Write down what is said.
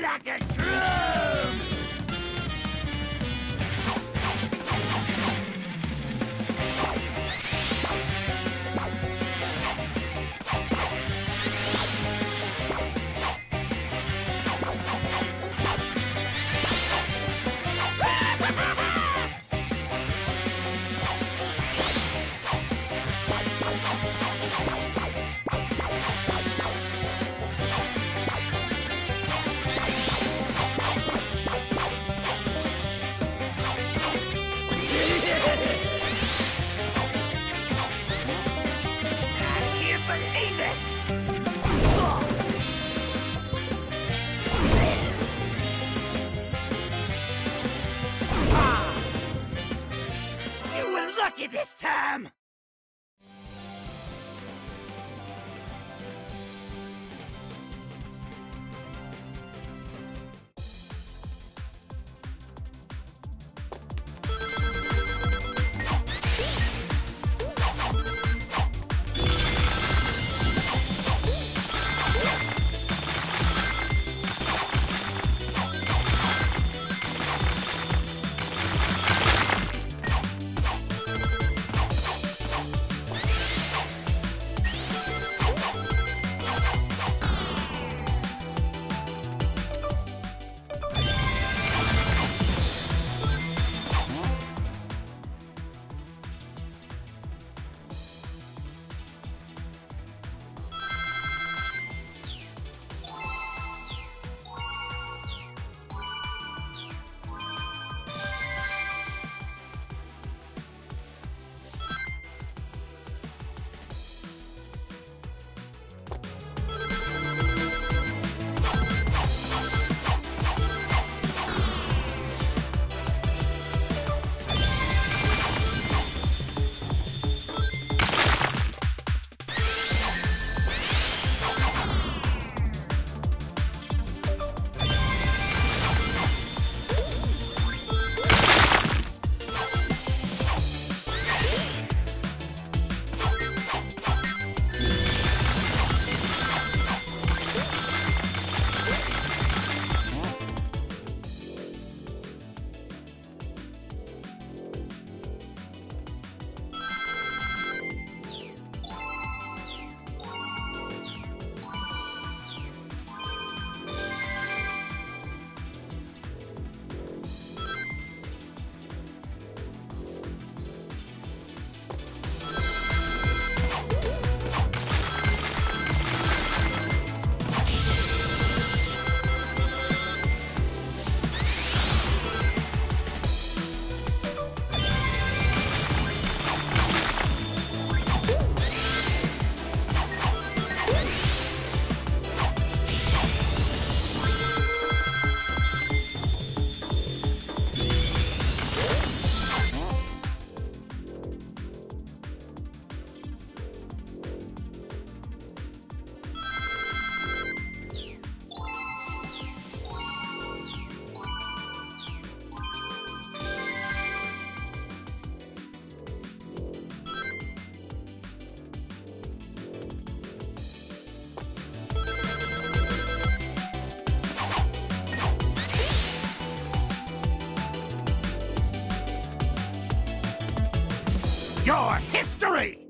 gonna beat you like this Your history!